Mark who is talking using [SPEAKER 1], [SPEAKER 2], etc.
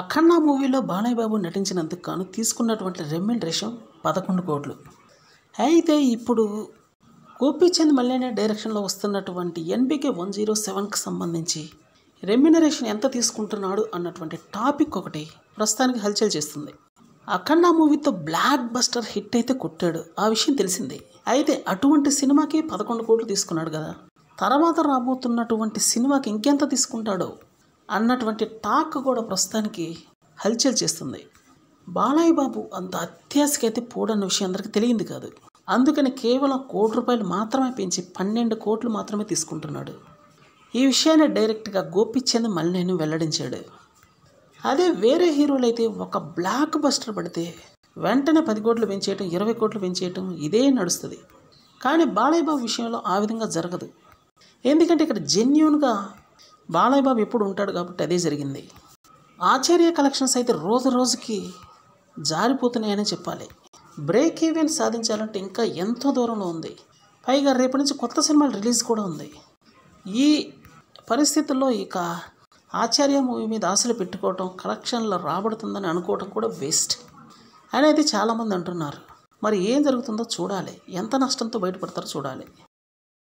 [SPEAKER 1] అఖండ మూవీలో బాలయ్య బాబు నటించినందుకు గాను తీసుకున్నటువంటి రెమ్యునరేషన్ పదకొండు కోట్లు. అయితే ఇప్పుడు గోపీచంద్ మల్లేనే డైరెక్షన్లో వస్తున్నటువంటి ఎన్బికే వన్ జీరో సెవెన్కి సంబంధించి రెమ్యునరేషన్ ఎంత తీసుకుంటున్నాడు అన్నటువంటి టాపిక్ ఒకటి ప్రస్తుతానికి హల్చల్ చేస్తుంది. అఖండ మూవీతో బ్లాక్ బస్టర్ హిట్ అయితే కొట్టాడు. ఆ విషయం తెలిసిందే. అయితే అటువంటి సినిమాకి పదకొండు కోట్లు తీసుకున్నాడు కదా. తర్వాత రాబోతున్నటువంటి సినిమాకి ఇంకెంత తీసుకుంటాడో అన్నటువంటి టాక్ కూడా ప్రస్తుతానికి హల్చల్ చేస్తుంది. బాలయ్య బాబు అంత అత్యాశకైతే పోడన్న విషయం అందరికీ తెలియంది కాదు. అందుకని కేవలం కోటి రూపాయలు మాత్రమే పెంచి పన్నెండు కోట్లు మాత్రమే తీసుకుంటున్నాడు. ఈ విషయాన్ని డైరెక్ట్గా గోపిచంద్ మల్లేను వెల్లడించాడు. అదే వేరే హీరోలు అయితే ఒక బ్లాక్ బస్టర్ పడితే వెంటనే పది కోట్లు పెంచేయటం ఇరవై కోట్లు పెంచేయటం ఇదే నడుస్తుంది. కానీ బాలయ్య బాబు విషయంలో ఆ విధంగా జరగదు. ఎందుకంటే ఇక్కడ జెన్యున్గా బాలయ్య బాబు ఎప్పుడు ఉంటాడు కాబట్టి అదే జరిగింది. ఆచార్య కలెక్షన్స్ అయితే రోజు రోజుకి జారిపోతున్నాయని చెప్పాలి. బ్రేక్ ఈవెన్ సాధించాలంటే ఇంకా ఎంతో దూరంలో ఉంది. పైగా రేపటి నుంచి కొత్త సినిమాలు రిలీజ్ కూడా ఉంది. ఈ పరిస్థితుల్లో ఇక ఆచార్య మూవీ మీద ఆశలు పెట్టుకోవటం కలెక్షన్లో రాబడుతుందని అనుకోవటం కూడా వేస్ట్. అనేది చాలామంది అంటున్నారు. మరి ఏం జరుగుతుందో చూడాలి. ఎంత నష్టంతో బయటపడతారో చూడాలి.